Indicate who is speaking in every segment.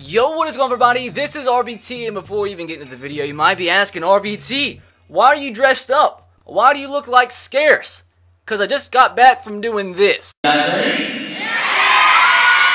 Speaker 1: Yo, what is going on everybody? This is RBT, and before we even get into the video, you might be asking, RBT, why are you dressed up? Why do you look like scarce? Because I just got back from doing this.
Speaker 2: Guys ready? Yeah!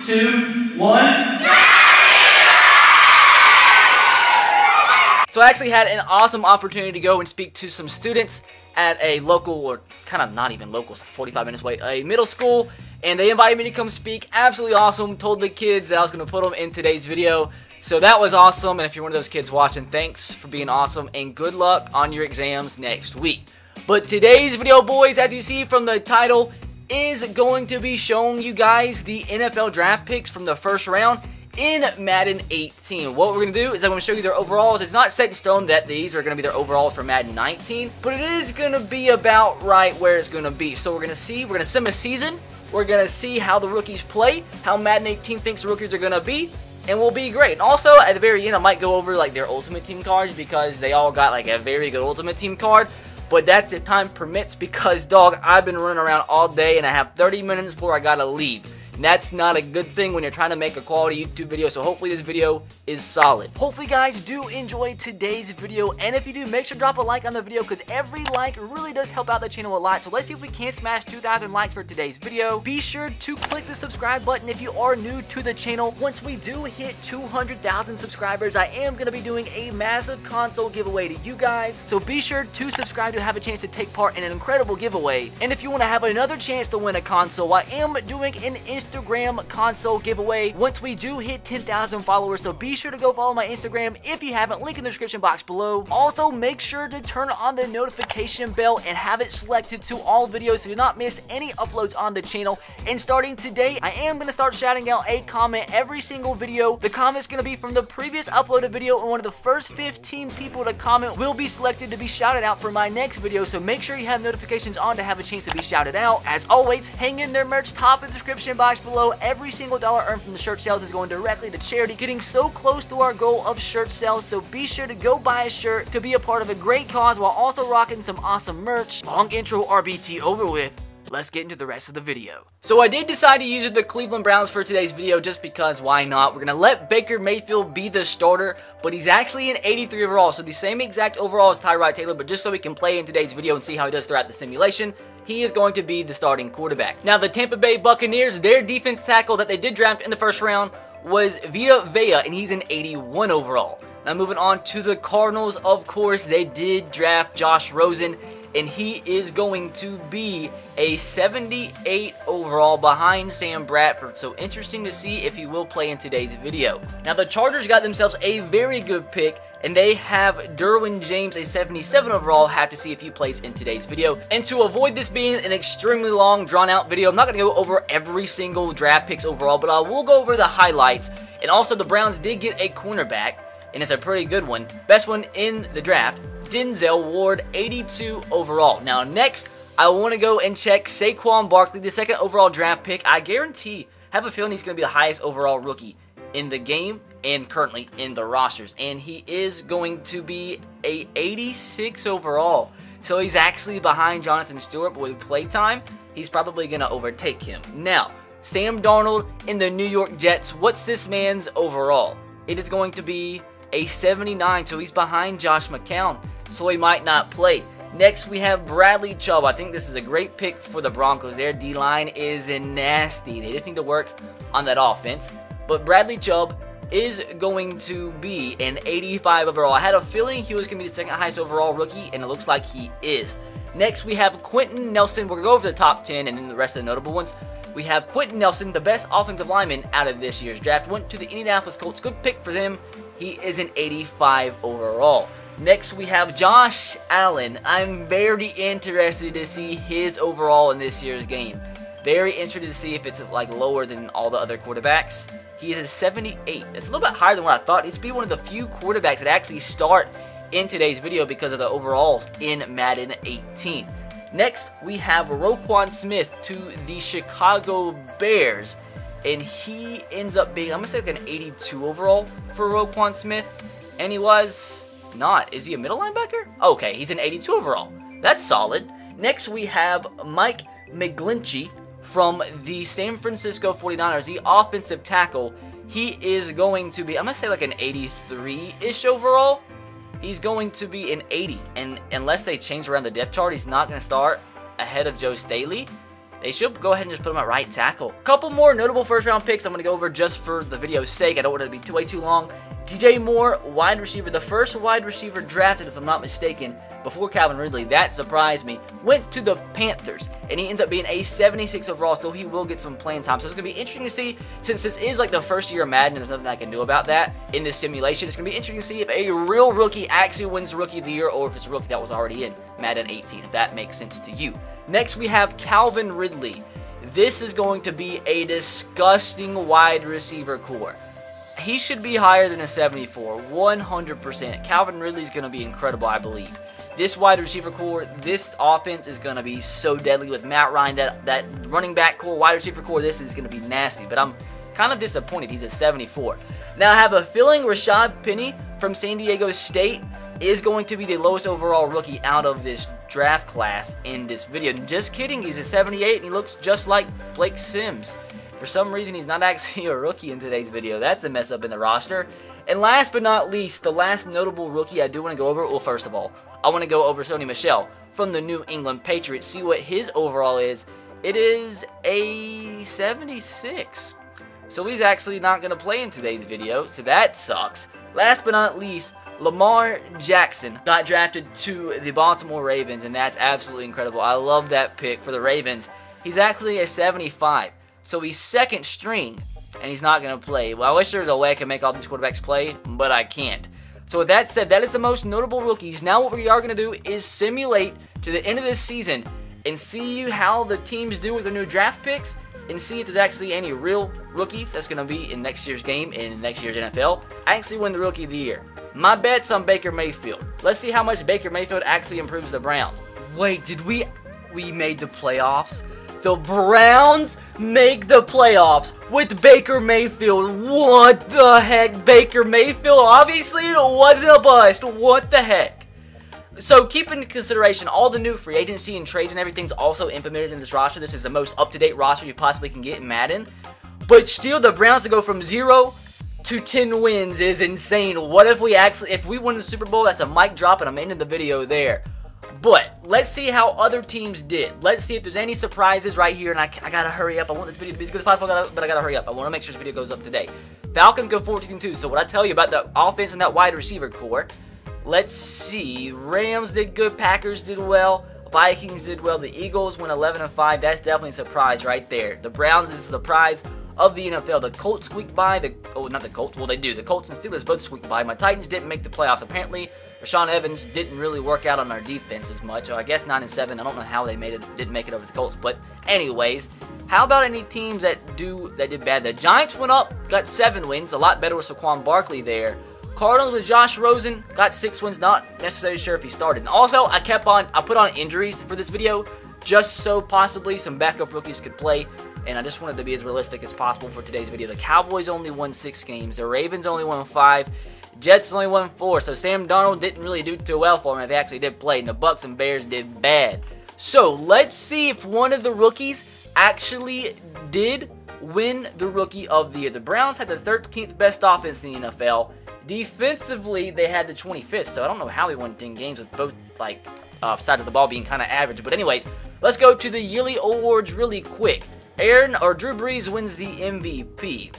Speaker 2: Three, two, one.
Speaker 1: So I actually had an awesome opportunity to go and speak to some students at a local, or kind of not even local, 45 minutes away, a middle school, and they invited me to come speak. Absolutely awesome. Told the kids that I was going to put them in today's video. So that was awesome, and if you're one of those kids watching, thanks for being awesome, and good luck on your exams next week. But today's video, boys, as you see from the title, is going to be showing you guys the NFL draft picks from the first round in Madden 18. What we're going to do is I'm going to show you their overalls. It's not set in stone that these are going to be their overalls for Madden 19, but it is going to be about right where it's going to be. So we're going to see, we're going to sim a season, we're going to see how the rookies play, how Madden 18 thinks the rookies are going to be, and we'll be great. And also, at the very end, I might go over like their Ultimate Team cards because they all got like a very good Ultimate Team card. But that's if time permits because, dog, I've been running around all day and I have 30 minutes before I gotta leave. And that's not a good thing when you're trying to make a quality YouTube video, so hopefully this video is solid. Hopefully guys do enjoy today's video, and if you do, make sure to drop a like on the video because every like really does help out the channel a lot. So let's see if we can smash 2,000 likes for today's video. Be sure to click the subscribe button if you are new to the channel. Once we do hit 200,000 subscribers, I am going to be doing a massive console giveaway to you guys. So be sure to subscribe to have a chance to take part in an incredible giveaway. And if you want to have another chance to win a console, I am doing an Instagram console giveaway once we do hit 10,000 followers. So be sure to go follow my Instagram if you haven't. Link in the description box below. Also, make sure to turn on the notification bell and have it selected to all videos so you do not miss any uploads on the channel. And starting today, I am going to start shouting out a comment every single video. The comment's going to be from the previous uploaded video and one of the first 15 people to comment will be selected to be shouted out for my next video. So make sure you have notifications on to have a chance to be shouted out. As always, hang in there merch top of the description box below. Every single dollar earned from the shirt sales is going directly to charity, getting so close to our goal of shirt sales. So be sure to go buy a shirt to be a part of a great cause while also rocking some awesome merch. Long intro RBT over with let's get into the rest of the video. So I did decide to use the Cleveland Browns for today's video just because why not? We're going to let Baker Mayfield be the starter, but he's actually an 83 overall, so the same exact overall as Tyrod Taylor, but just so we can play in today's video and see how he does throughout the simulation, he is going to be the starting quarterback. Now the Tampa Bay Buccaneers, their defense tackle that they did draft in the first round was Vita Vea, and he's an 81 overall. Now moving on to the Cardinals, of course, they did draft Josh Rosen, and he is going to be a 78 overall behind Sam Bradford. So interesting to see if he will play in today's video. Now the Chargers got themselves a very good pick and they have Derwin James a 77 overall. Have to see if he plays in today's video. And to avoid this being an extremely long, drawn out video, I'm not going to go over every single draft picks overall, but I will go over the highlights. And also the Browns did get a cornerback, and it's a pretty good one. Best one in the draft. Denzel Ward, 82 overall. Now, next, I want to go and check Saquon Barkley, the second overall draft pick. I guarantee, have a feeling he's going to be the highest overall rookie in the game and currently in the rosters. And he is going to be a 86 overall. So he's actually behind Jonathan Stewart, but with playtime, he's probably going to overtake him. Now, Sam Darnold in the New York Jets, what's this man's overall? It is going to be a 79, so he's behind Josh McCown so he might not play. Next, we have Bradley Chubb. I think this is a great pick for the Broncos. Their D-line is nasty. They just need to work on that offense. But Bradley Chubb is going to be an 85 overall. I had a feeling he was going to be the second highest overall rookie, and it looks like he is. Next, we have Quenton Nelson. We're going to go over the top 10 and then the rest of the notable ones. We have Quenton Nelson, the best offensive lineman out of this year's draft. Went to the Indianapolis Colts. Good pick for them. He is an 85 overall. Next, we have Josh Allen. I'm very interested to see his overall in this year's game. Very interested to see if it's like lower than all the other quarterbacks. He is a 78. That's a little bit higher than what I thought. He's be one of the few quarterbacks that actually start in today's video because of the overalls in Madden 18. Next, we have Roquan Smith to the Chicago Bears. And he ends up being, I'm going to say like an 82 overall for Roquan Smith. And he was not. Is he a middle linebacker? Okay, he's an 82 overall. That's solid. Next, we have Mike McGlinchey from the San Francisco 49ers, the offensive tackle. he is going to be, I'm going to say like an 83-ish overall. He's going to be an 80. And unless they change around the depth chart, he's not going to start ahead of Joe Staley. They should go ahead and just put him at right tackle. Couple more notable first round picks I'm going to go over just for the video's sake. I don't want it to be too way too long. DJ Moore, wide receiver, the first wide receiver drafted, if I'm not mistaken, before Calvin Ridley. That surprised me. Went to the Panthers, and he ends up being a 76 overall, so he will get some playing time. So it's going to be interesting to see, since this is like the first year of Madden, and there's nothing I can do about that in this simulation. It's going to be interesting to see if a real rookie actually wins Rookie of the Year, or if it's a rookie that was already in Madden 18, if that makes sense to you. Next, we have Calvin Ridley. This is going to be a disgusting wide receiver corps he should be higher than a 74, 100%. Calvin Ridley is going to be incredible, I believe. This wide receiver corps, this offense is going to be so deadly with Matt Ryan. That, that running back corps, wide receiver corps, this is going to be nasty. But I'm kind of disappointed he's a 74. Now, I have a feeling Rashad Penny from San Diego State is going to be the lowest overall rookie out of this draft class in this video. Just kidding, he's a 78 and he looks just like Blake Sims. For some reason, he's not actually a rookie in today's video. That's a mess up in the roster. And last but not least, the last notable rookie I do want to go over, well, first of all, I want to go over Sony Michel from the New England Patriots, see what his overall is. It is a 76. So he's actually not going to play in today's video, so that sucks. Last but not least, Lamar Jackson got drafted to the Baltimore Ravens, and that's absolutely incredible. I love that pick for the Ravens. He's actually a 75. So he's second string, and he's not going to play. Well, I wish there was a way I could make all these quarterbacks play, but I can't. So with that said, that is the most notable rookies. Now what we are going to do is simulate to the end of this season and see how the teams do with their new draft picks and see if there's actually any real rookies that's going to be in next year's game in next year's NFL actually win the Rookie of the Year. My bet's on Baker Mayfield. Let's see how much Baker Mayfield actually improves the Browns. Wait, did we... We made the playoffs? The Browns make the playoffs with Baker Mayfield. What the heck? Baker Mayfield obviously wasn't a bust. What the heck? So keep in consideration all the new free agency and trades and everything's also implemented in this roster. This is the most up-to-date roster you possibly can get in Madden. But still, the Browns to go from zero to 10 wins is insane. What if we actually, if we win the Super Bowl, that's a mic drop and I'm ending the video there. But let's see how other teams did. Let's see if there's any surprises right here. And I, I gotta hurry up. I want this video to be as good as possible, but I gotta hurry up. I want to make sure this video goes up today. Falcons go 14-2. So what I tell you about the offense and that wide receiver corps. Let's see. Rams did good. Packers did well. Vikings did well. The Eagles went 11 5. That's definitely a surprise right there. The Browns is a surprise of the NFL. The Colts squeaked by. The oh, not the Colts. Well, they do. The Colts and Steelers both squeaked by. My Titans didn't make the playoffs. Apparently, Rashaan Evans didn't really work out on our defense as much. So I guess 9 and 7. I don't know how they made it. Didn't make it over the Colts. But anyways, how about any teams that do that did bad? The Giants went up, got seven wins. A lot better with Saquon Barkley there. Cardinals with Josh Rosen got six wins. Not necessarily sure if he started. And also, I kept on. I put on injuries for this video just so possibly some backup rookies could play and I just wanted to be as realistic as possible for today's video. The Cowboys only won six games. The Ravens only won five. Jets only won four. So Sam Darnold didn't really do too well for him if he actually did play. And the Bucks and Bears did bad. So let's see if one of the rookies actually did win the Rookie of the Year. The Browns had the 13th best offense in the NFL. Defensively, they had the 25th. So I don't know how he won 10 games with both like uh, sides of the ball being kind of average. But anyways, let's go to the yearly awards really quick. Aaron or Drew Brees wins the MVP.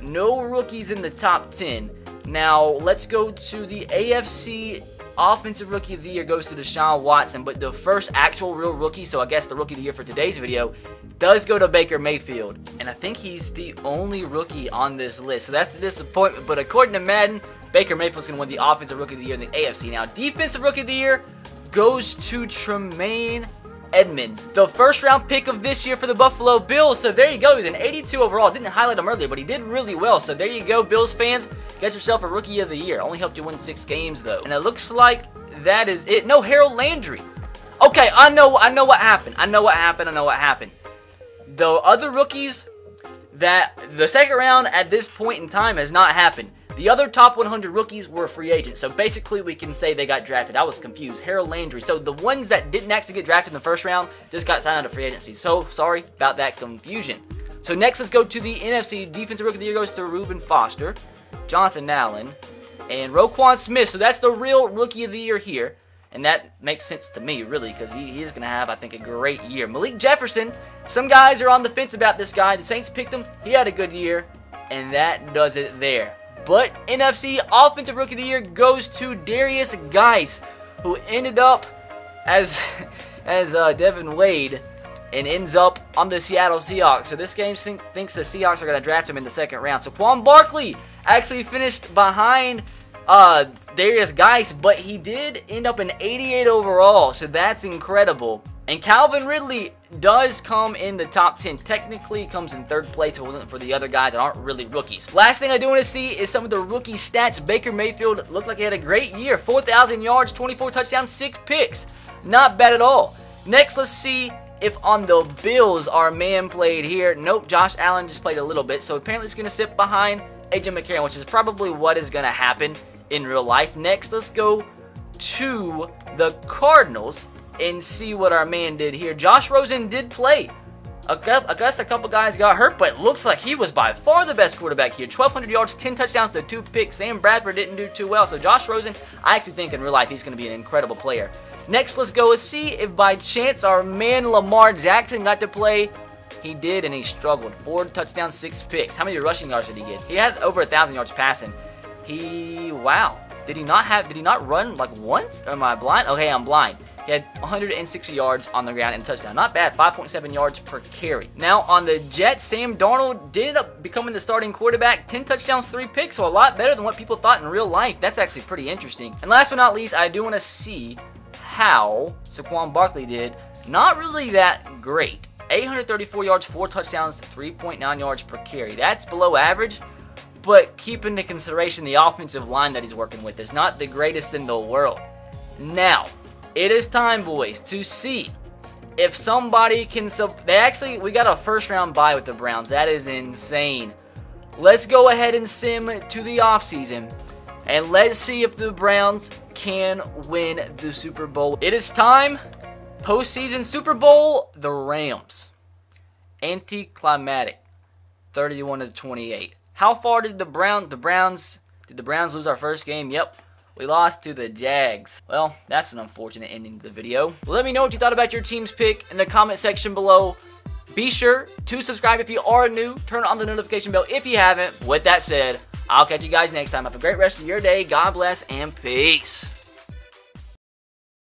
Speaker 1: No rookies in the top 10. Now, let's go to the AFC Offensive Rookie of the Year goes to Deshaun Watson, but the first actual real rookie, so I guess the Rookie of the Year for today's video, does go to Baker Mayfield. And I think he's the only rookie on this list, so that's a disappointment. But according to Madden, Baker Mayfield's going to win the Offensive Rookie of the Year in the AFC. Now, Defensive Rookie of the Year goes to Tremaine Edmunds, the first round pick of this year for the Buffalo Bills. So there you go. He's an 82 overall. Didn't highlight him earlier, but he did really well. So there you go, Bills fans. Get yourself a Rookie of the Year. Only helped you win six games, though. And it looks like that is it. No, Harold Landry. Okay, I know, I know what happened. I know what happened. I know what happened. The other rookies that the second round at this point in time has not happened. The other top 100 rookies were free agents, so basically we can say they got drafted. I was confused. Harold Landry. So the ones that didn't actually get drafted in the first round just got signed out of free agency. So sorry about that confusion. So next, let's go to the NFC. Defensive Rookie of the Year goes to Reuben Foster, Jonathan Allen, and Roquan Smith. So that's the real Rookie of the Year here. And that makes sense to me, really, because he, he is going to have, I think, a great year. Malik Jefferson, some guys are on the fence about this guy. The Saints picked him. He had a good year, and that does it there. But NFC Offensive Rookie of the Year goes to Derrius Guice, who ended up as, as uh, Devin Wade and ends up on the Seattle Seahawks. So this game think, thinks the Seahawks are going to draft him in the second round. Saquon Barkley actually finished behind uh, Derrius Guice, but he did end up in 88 overall, so that's incredible. And Calvin Ridley does come in the top 10. Technically, comes in third place if it wasn't for the other guys that aren't really rookies. Last thing I do want to see is some of the rookie stats. Baker Mayfield looked like he had a great year. 4,000 yards, 24 touchdowns, 6 picks. Not bad at all. Next, let's see if on the Bills our man played here. Nope, Josh Allen just played a little bit. So apparently he's going to sit behind AJ McCarron, which is probably what is going to happen in real life. Next, let's go to the Cardinals and see what our man did here. Josh Rosen did play. I a couple guys got hurt, but looks like he was by far the best quarterback here. 1,200 yards, 10 touchdowns to 2 picks. Sam Bradford didn't do too well, so Josh Rosen, I actually think in real life he's going to be an incredible player. Next, let's go and see if by chance our man Lamar Jackson got to play. He did, and he struggled. Four touchdowns, six picks. How many rushing yards did he get? He had over a 1,000 yards passing. He, wow. Did he not have, did he not run like once? Or am I blind? Oh, okay, I'm blind. He had 160 yards on the ground and touchdown. Not bad, 5.7 yards per carry. Now, on the Jets, Sam Darnold did end up becoming the starting quarterback. 10 touchdowns, 3 picks, so a lot better than what people thought in real life. That's actually pretty interesting. And last but not least, I do want to see how Saquon Barkley did. Not really that great. 834 yards, 4 touchdowns, 3.9 yards per carry. That's below average, but keep into consideration the offensive line that he's working with is not the greatest in the world. Now, it is time, boys, to see if somebody can sub they actually we got a first round bye with the Browns. That is insane. Let's go ahead and sim to the offseason and let's see if the Browns can win the Super Bowl. It is time. Postseason Super Bowl, the Rams. Anticlimactic. 31 to 28. How far did the Brown the Browns did the Browns lose our first game? Yep. We lost to the Jags. Well, that's an unfortunate ending to the video. Let me know what you thought about your team's pick in the comment section below. Be sure to subscribe if you are new. Turn on the notification bell if you haven't. With that said, I'll catch you guys next time. Have a great rest of your day. God bless and peace.